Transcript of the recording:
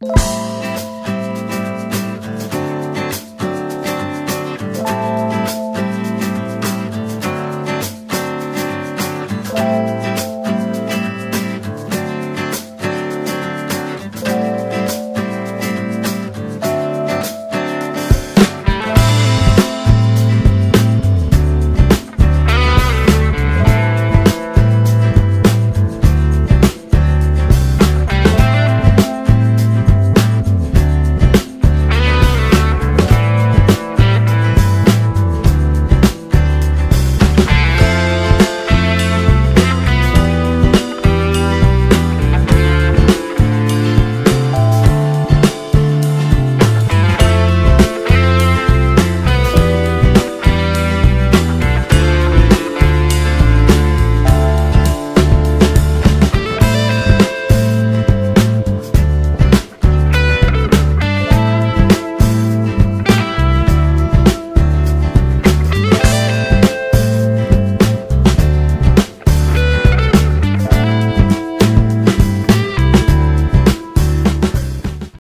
you